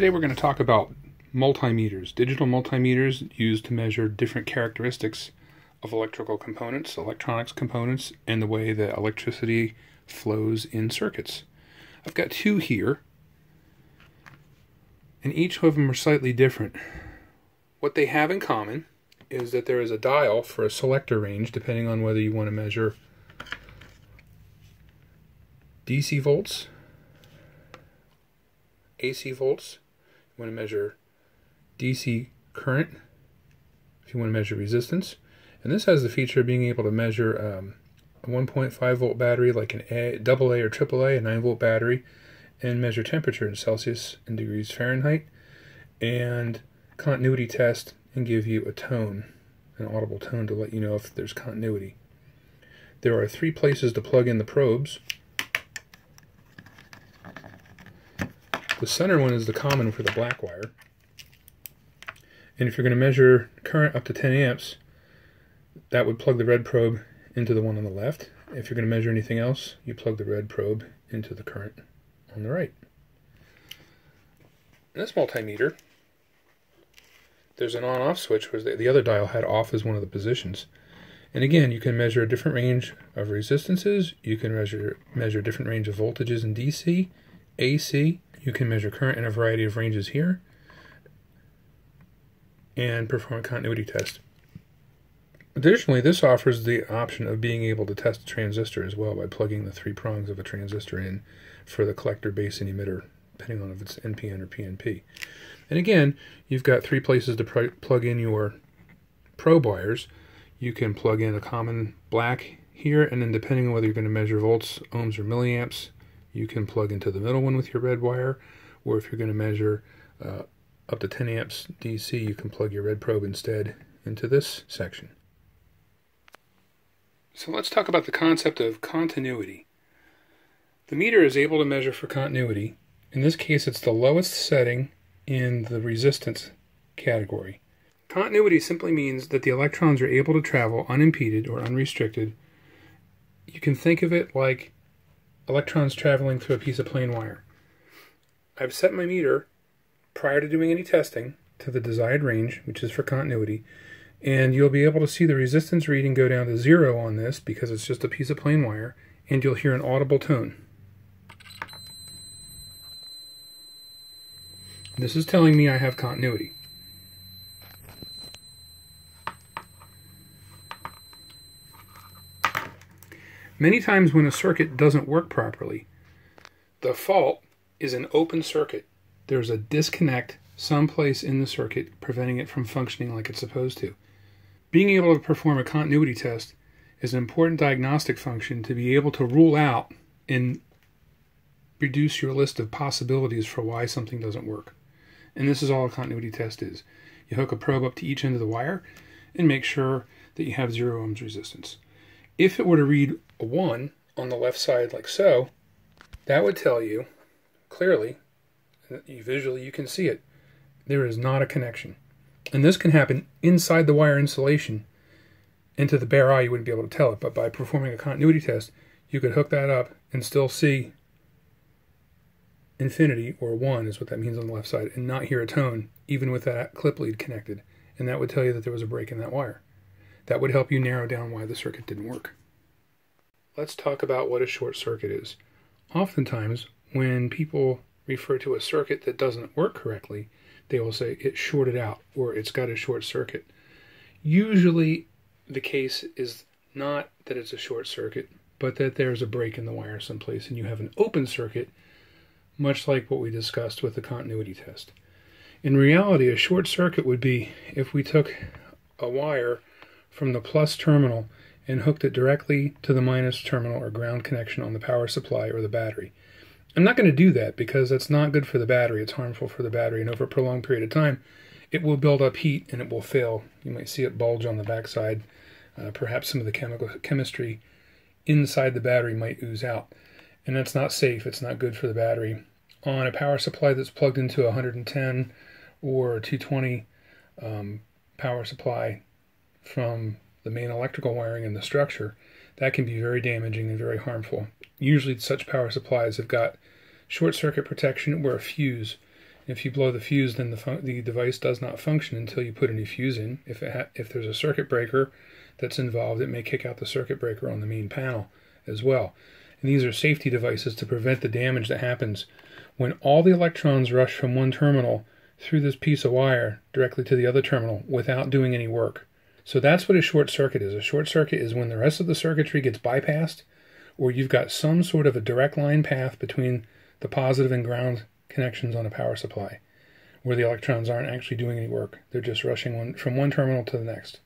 Today we're going to talk about multimeters, digital multimeters used to measure different characteristics of electrical components, electronics components, and the way that electricity flows in circuits. I've got two here, and each of them are slightly different. What they have in common is that there is a dial for a selector range depending on whether you want to measure DC volts AC volts, you want to measure DC current, if you want to measure resistance. And this has the feature of being able to measure um, a 1.5 volt battery like an A, double A or triple A, a 9 volt battery, and measure temperature in Celsius and degrees Fahrenheit, and continuity test and give you a tone, an audible tone to let you know if there's continuity. There are three places to plug in the probes. The center one is the common for the black wire. And if you're going to measure current up to 10 amps, that would plug the red probe into the one on the left. If you're going to measure anything else, you plug the red probe into the current on the right. In this multimeter, there's an on-off switch where the other dial had off as one of the positions. And again, you can measure a different range of resistances. You can measure measure different range of voltages in DC, AC, you can measure current in a variety of ranges here and perform a continuity test. Additionally, this offers the option of being able to test a transistor as well by plugging the three prongs of a transistor in for the collector base and emitter, depending on if it's NPN or PNP. And again, you've got three places to plug in your probe wires. You can plug in a common black here, and then depending on whether you're going to measure volts, ohms, or milliamps, you can plug into the middle one with your red wire, or if you're going to measure uh, up to 10 amps DC, you can plug your red probe instead into this section. So let's talk about the concept of continuity. The meter is able to measure for continuity. In this case, it's the lowest setting in the resistance category. Continuity simply means that the electrons are able to travel unimpeded or unrestricted. You can think of it like electrons traveling through a piece of plain wire. I've set my meter prior to doing any testing to the desired range, which is for continuity, and you'll be able to see the resistance reading go down to zero on this because it's just a piece of plain wire, and you'll hear an audible tone. This is telling me I have continuity. Many times when a circuit doesn't work properly, the fault is an open circuit. There's a disconnect someplace in the circuit preventing it from functioning like it's supposed to. Being able to perform a continuity test is an important diagnostic function to be able to rule out and reduce your list of possibilities for why something doesn't work. And this is all a continuity test is. You hook a probe up to each end of the wire and make sure that you have zero ohms resistance. If it were to read a 1 on the left side like so, that would tell you clearly, visually you can see it, there is not a connection. And this can happen inside the wire insulation. Into the bare eye, you wouldn't be able to tell it, but by performing a continuity test, you could hook that up and still see infinity, or 1 is what that means on the left side, and not hear a tone, even with that clip lead connected. And that would tell you that there was a break in that wire. That would help you narrow down why the circuit didn't work. Let's talk about what a short circuit is. Oftentimes, when people refer to a circuit that doesn't work correctly, they will say it's shorted out or it's got a short circuit. Usually, the case is not that it's a short circuit, but that there's a break in the wire someplace and you have an open circuit, much like what we discussed with the continuity test. In reality, a short circuit would be if we took a wire from the plus terminal and hooked it directly to the minus terminal or ground connection on the power supply or the battery. I'm not going to do that because that's not good for the battery. It's harmful for the battery, and over a prolonged period of time, it will build up heat and it will fail. You might see it bulge on the backside. Uh, perhaps some of the chemical chemistry inside the battery might ooze out, and that's not safe. It's not good for the battery. On a power supply that's plugged into a 110 or 220 um, power supply, from the main electrical wiring in the structure, that can be very damaging and very harmful. Usually, such power supplies have got short circuit protection or a fuse, If you blow the fuse, then the, the device does not function until you put a new fuse in. If, if there's a circuit breaker that's involved, it may kick out the circuit breaker on the main panel as well. And these are safety devices to prevent the damage that happens when all the electrons rush from one terminal through this piece of wire directly to the other terminal without doing any work. So that's what a short circuit is. A short circuit is when the rest of the circuitry gets bypassed, or you've got some sort of a direct line path between the positive and ground connections on a power supply, where the electrons aren't actually doing any work. They're just rushing one, from one terminal to the next.